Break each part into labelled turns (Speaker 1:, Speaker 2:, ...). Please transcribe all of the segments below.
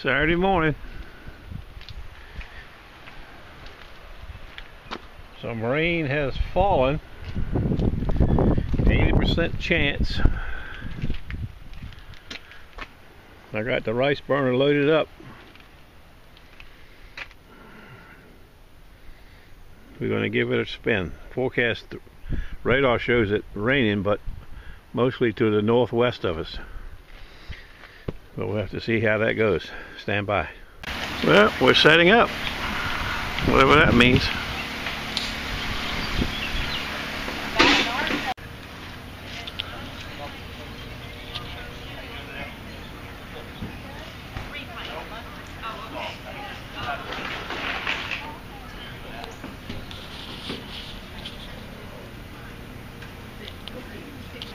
Speaker 1: Saturday morning. Some rain has fallen. 80% chance. I got the rice burner loaded up. We're going to give it a spin. Forecast radar shows it raining, but mostly to the northwest of us. But we'll have to see how that goes. Stand by. Well, we're setting up. Whatever that means.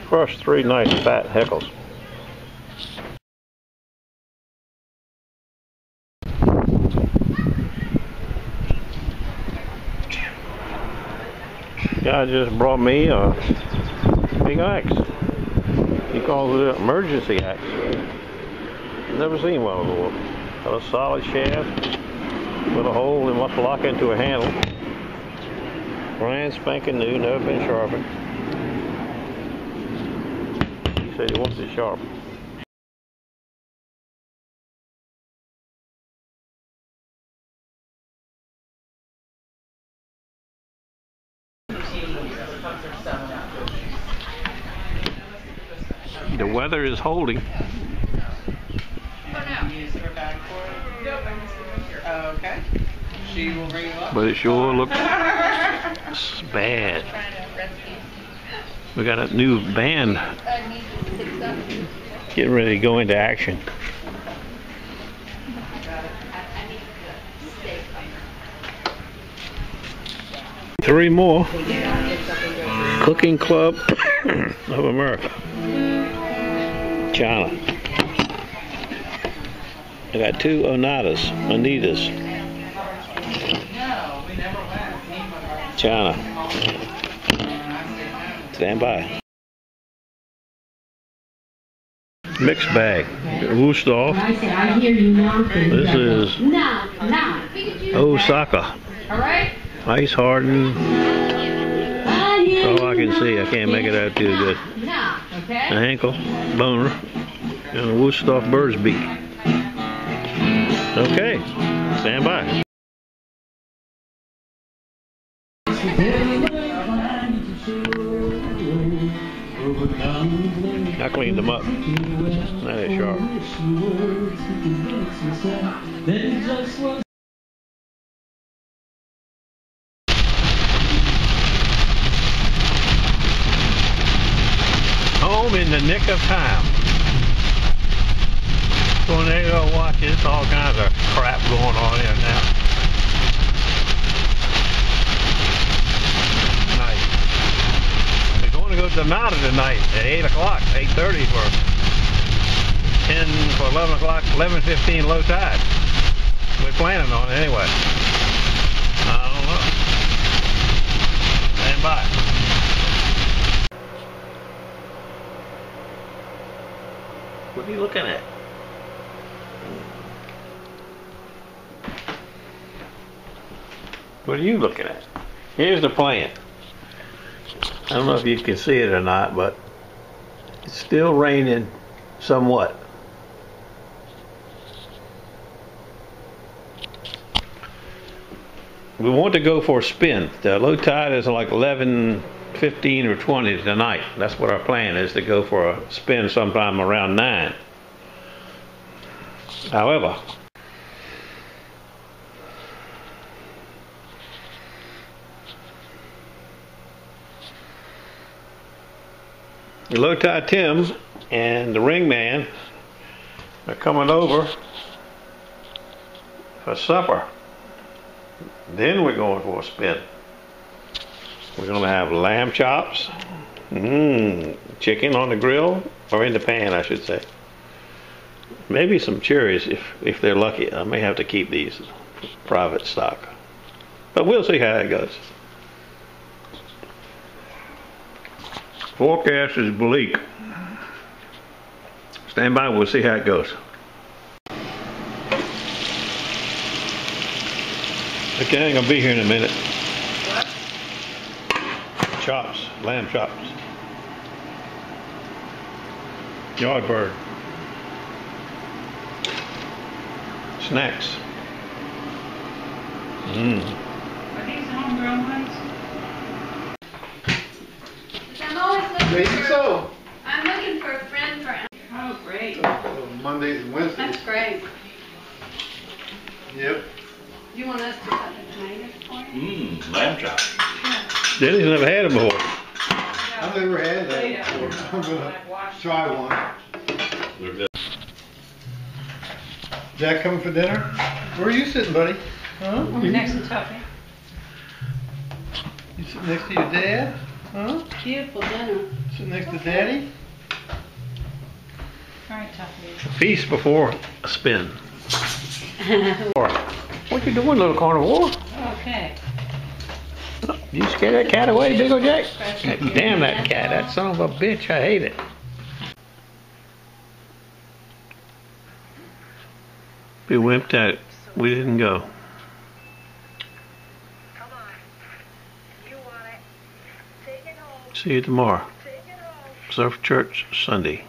Speaker 1: First three nice fat Henckels. Guy just brought me a big axe. He calls it an emergency axe. Never seen one before. Got a solid shaft with a hole that must lock into a handle. Brand spanking new, never been sharpened. He said he wants it sharp. The weather is holding.
Speaker 2: Okay. She will bring you up.
Speaker 1: But it sure looks bad. We got a new band getting ready to go into action. Three more. Cooking Club of America. China. I got two Onadas, Onitas.
Speaker 2: No, we never went. Me and my brother.
Speaker 1: China.
Speaker 2: I stayed home.
Speaker 1: Stand by. Mixed bag. Wusthof.
Speaker 3: I said, I hear you now.
Speaker 1: This is
Speaker 3: No, no.
Speaker 1: Osaka.
Speaker 3: All right?
Speaker 1: Ice hardened.
Speaker 3: I
Speaker 1: can see. I can't make it out too good. Ankle, boner, and a Wusthof bird's beak. Okay. Stand by. I cleaned them up. Not as sharp. Home in the nick of time. Tornado watches, all kinds of crap going on here now. Going to go to the mountain tonight at 8 o'clock, 8.30 for 10 for 11 o'clock, 11.15 low tide. We're planning on it anyway. I don't know. Stand by. What are you looking at? What are you looking at? Here's the plan. I don't know if you can see it or not, but it's still raining somewhat. We want to go for a spin. The low tide is like 11, 15 or 20 tonight. That's what our plan is to go for a spin sometime around 9. However, the low tide Tim and the ring man are coming over for supper. Then we're going for a spin. We're going to have lamb chops, mmm, chicken on the grill, or in the pan, I should say. Maybe some cherries if, if they're lucky. I may have to keep these private stock. But we'll see how it goes. Forecast is bleak. Stand by, we'll see how it goes. Okay, I'm gonna be here in a minute. Chops, lamb chops. Yard bird. Snacks. Mmm.
Speaker 2: Are these homegrown ones?
Speaker 4: I'm always looking
Speaker 5: Maybe
Speaker 4: for,
Speaker 5: so.
Speaker 4: I'm looking for a friend for,
Speaker 2: Oh, great.
Speaker 5: Uh, Mondays and Wednesdays.
Speaker 4: that's great.
Speaker 5: Yep.
Speaker 4: You want us to cut the tomatoes for you?
Speaker 6: Mmm, lamb chop.
Speaker 1: Denny's never had them before.
Speaker 5: I've never had that before. I'm gonna try one.
Speaker 6: They're good.
Speaker 5: Jack coming for dinner? Where are you sitting, buddy? Huh?
Speaker 2: Next to Tuffy.
Speaker 5: You sitting next to your dad? Huh?
Speaker 4: Beautiful dinner.
Speaker 5: Sitting next to daddy?
Speaker 2: All right, Tuffy.
Speaker 1: Feast before a spin. What you doing, little carnivore?
Speaker 2: Okay.
Speaker 1: You scare that cat away, Big O Jack? Damn that cat, that son of a bitch, I hate it. We wimped out, we didn't go.
Speaker 7: Come on. You want it. Take it home.
Speaker 1: See you tomorrow.
Speaker 7: Take it home.
Speaker 1: Surf Church Sunday.